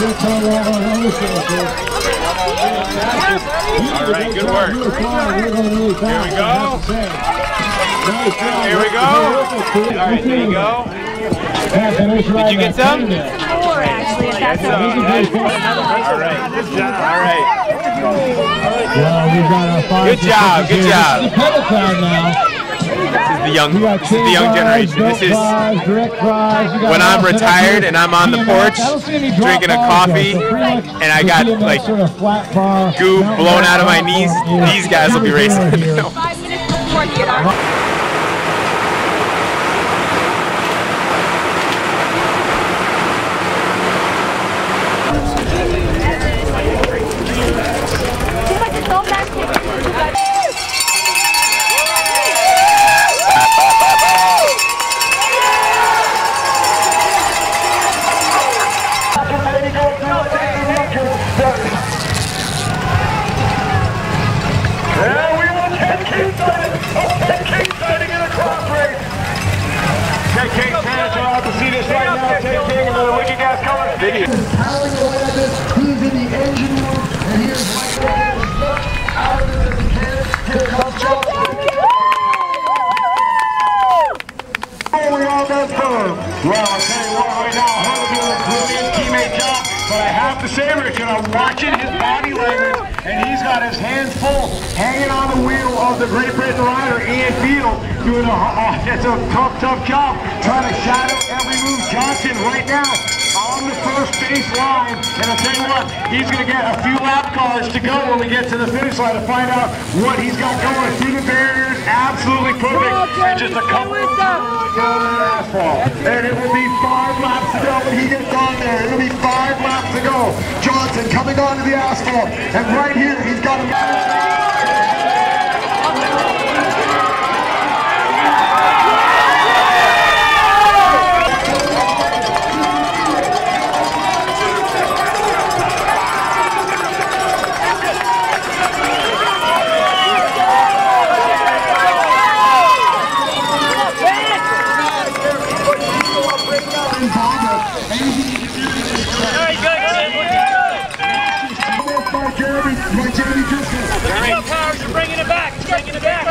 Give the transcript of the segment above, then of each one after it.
All right, good work. Here we go. Here we go. All right, there you go. Did you get some? Four, actually, if that's okay. right. All right, good job. All right. Good job, good job. This is the young, this is the young chain generation. This is belt fries, direct fries. We got when I'm retired and I'm on the porch I don't see any drop drinking a coffee, yet, so pretty much and I got, like, sort of flat bar, goo blown out of my knees. These guys will be Here we go racing. here. Five minutes before the start. Yeah, we want Ted King signing. Oh, Ted King signing in a cross race. Ted King fans are out to see this right now. Ted King in the Wicked Gas color video. Powering away at this. He's in the engine room, and here's Michael out of the mechanic. Here comes Joe. Oh, we all done firm. Well, I'll tell you what, right now, Hunter doing a brilliant teammate job. But I have to say, Richard, I'm watching his body language, and he's got his hands full, hanging on the wheel of the Great Britain rider, Ian Field, doing a, uh, it's a tough, tough job, trying to shadow every move. Johnson right now on the first base line, and I'll tell you what, he's going to get a few lap cars to go when we get to the finish line to find out what he's got going through the barriers. Absolutely perfect, and just a couple of asphalt. And it will be five laps to go when he gets on there. It'll be Coming onto the asphalt, and right here he's got a. by Jamey, by Jamey Driscoll. You're bringing it back. You're bringing it back.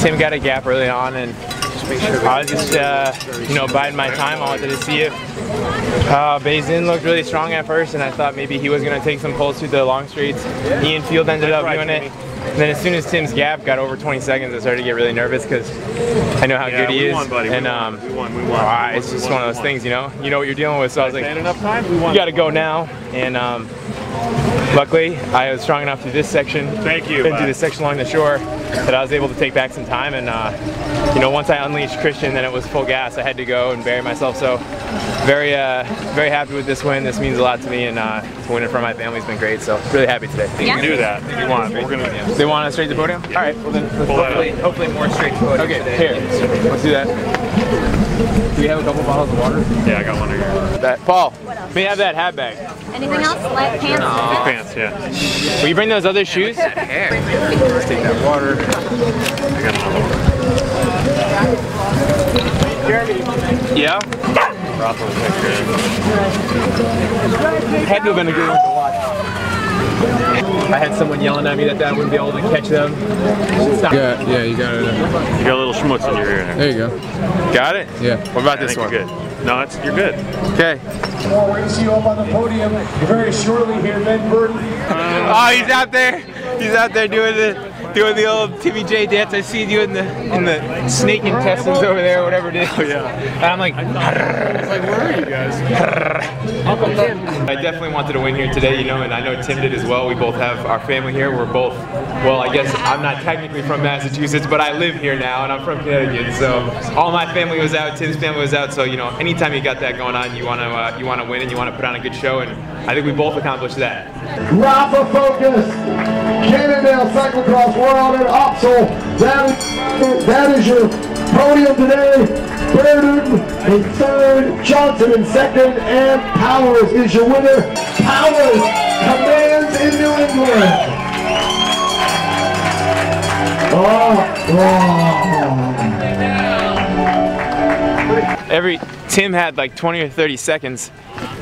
Tim got a gap early on, and I was just, uh, you know, biding my time. I wanted to see if uh, Bazin looked really strong at first, and I thought maybe he was going to take some pulls through the long straights. Ian Field ended up doing it. And then as soon as Tim's gap got over 20 seconds, I started to get really nervous because I know how Yeah, good he is. won, buddy. We And won. um, We won, we won. ah, it's just one of those things, you know. You know what you're dealing with. So I was like, enough time, we won. you got to go now. And um, luckily, I was strong enough through this section. Thank you, Been bud. through this section along the shore that I was able to take back some time. And uh, you know, once I unleashed Christian, then it was full gas. I had to go and bury myself. So very, uh, very happy with this win. This means a lot to me, and uh, to win it for my family's been great. So really happy today. You can do that if you want. We're gonna. They want us straight to the podium? All right, well then let's hopefully, hopefully more straight to the podium. Okay, here, let's do that. Do we have a couple bottles of water? Yeah, I got one right here. That Paul, may I have that hat bag? Anything else? Like pants? Pants, yeah. Will you bring those other shoes? Let's take that water. I got another one. Yeah. Brothel picture. Had to have been a good one to watch. I had someone yelling at me that I wouldn't be able to catch them. Stop. Yeah, yeah, you got it. You got a little schmutz in your ear there. There you go. Got it? Yeah. What about I this one? you're good. No, it's, you're good. Okay. Well, we're going to see you up on the podium very shortly here, Ben Berden. Oh, he's out there. He's out there doing the doing the old TVJ dance. I see you in the in the snake intestines over there, whatever it is. Oh yeah. And I'm like, like, where are you guys? I definitely wanted to win here today, you know, and I know Tim did as well. We both have our family here. We're both, well, I guess I'm not technically from Massachusetts, but I live here now, and I'm from Connecticut. So all my family was out. Tim's family was out. So you know, anytime you got that going on, you want to uh, you want to win and you want to put on a good show, and I think we both accomplished that. Rapha Focus, Cannondale Cyclocross World and Opsal. That is, that is your podium today. Berden in third, Johnson in second, and Powers is your winner. Powers commands in New England. Oh, oh. Every Tim had like 20 or 30 seconds,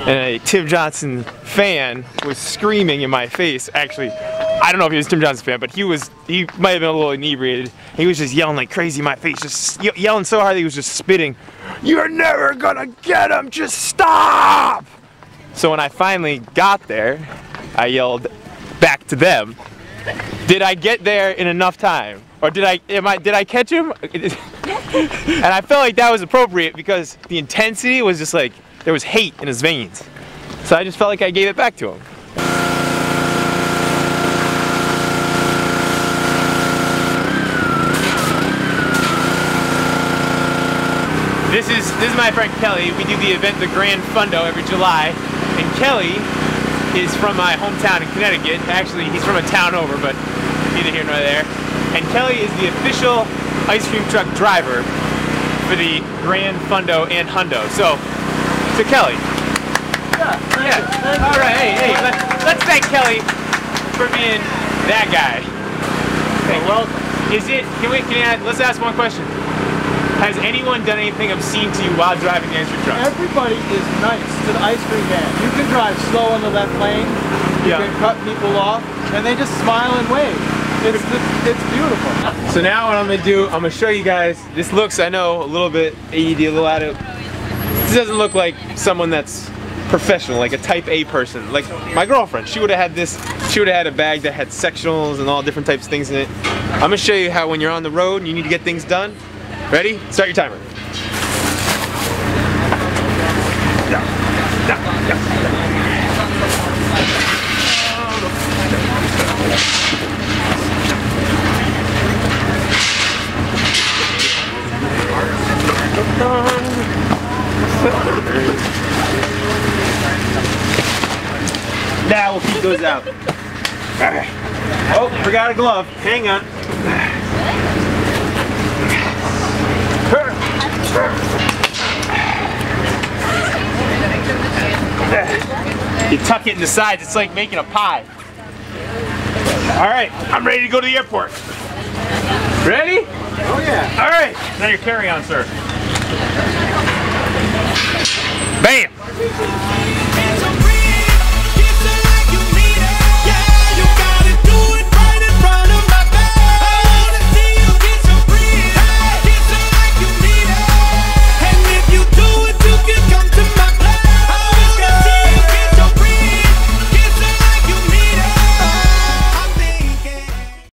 and a Tim Johnson fan was screaming in my face. Actually, I don't know if he was Tim Johnson fan, but he was. He might have been a little inebriated. He was just yelling like crazy in my face, just ye- yelling so hard he was just spitting. You're never gonna get him. Just stop. So when I finally got there, I yelled back to them. Did I get there in enough time? Or did I am I did I catch him? and I felt like that was appropriate because the intensity was just like there was hate in his veins. So I just felt like I gave it back to him. This is this is my friend Kelly. We do the event the Grand Fondo every July, and Kelly is from my hometown in Connecticut. Actually, he's from a town over, but neither here nor there. And Kelly is the official ice cream truck driver for the Grand Fondo and Hundo. So, to Kelly. Yeah. yeah. All right. Hey, hey. Let's, let's thank Kelly for being that guy. Thank well, is it? Can we? Can I, let's ask one question. Has anyone done anything obscene to you while driving the ice cream truck? Everybody is nice to the ice cream man. You can drive slow on the left lane. You Yeah. can cut people off, and they just smile and wave. It's it's beautiful. So now what I'm gonna do, I'm gonna show you guys. This looks, I know, a little bit AED, a little out of. This doesn't look like someone that's professional, like a type A person. Like my girlfriend, she would have had this. She would have had a bag that had sectionals and all different types of things in it. I'm gonna show you how when you're on the road and you need to get things done. Ready? Start your timer. Now we'll keep those out. Oh, forgot a glove. Hang on. You tuck it in the sides, it's like making a pie. Alright, I'm ready to go to the airport. Ready? Oh yeah. Alright. Now your carry-on, sir. Bam!